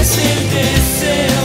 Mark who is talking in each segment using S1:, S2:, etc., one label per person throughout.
S1: esquecer de ser.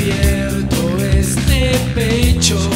S1: abierto este pecho.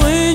S1: swing.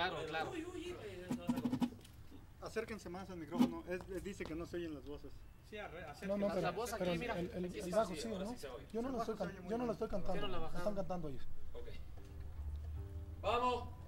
S2: Claro, claro.
S3: Acérquense más al micrófono. Es- es- dice que no se oyen las voces.
S4: Sí, arre-
S5: No,
S4: acérquense.
S5: no,
S2: La
S5: pero,
S2: voz aquí,
S5: el-
S2: mira,
S5: el, el- el
S2: sí,
S5: bajo
S1: sí,
S5: ¿no?
S1: sí.
S5: Yo no lo estoy, can- yo no lo estoy
S2: ¿Por qué
S5: cantando,
S2: no la
S5: lo están cantando ellos.
S1: Ok. Vamos.